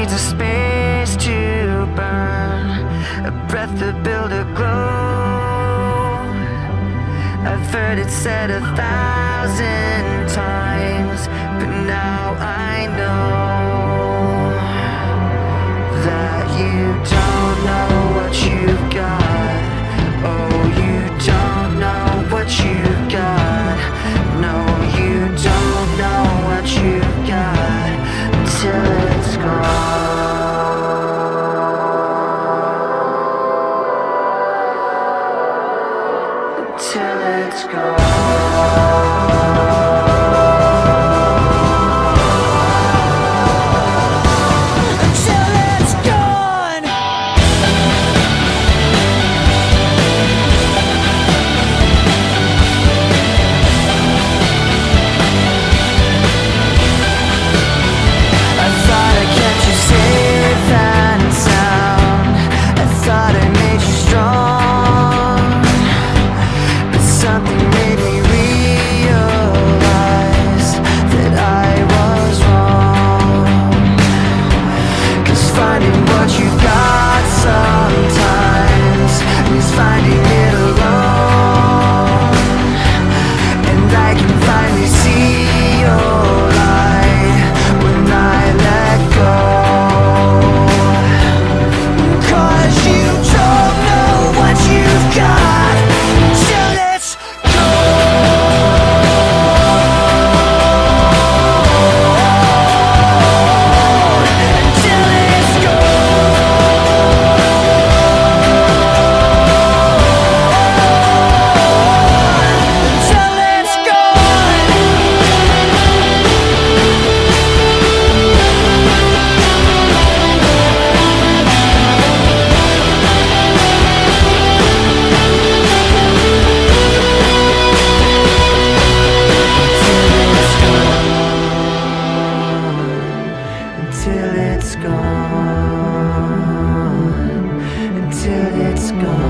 needs a space to burn, a breath to build a glow. I've heard it said a thousand times, but now I know. Until it's gone. Until it's gone.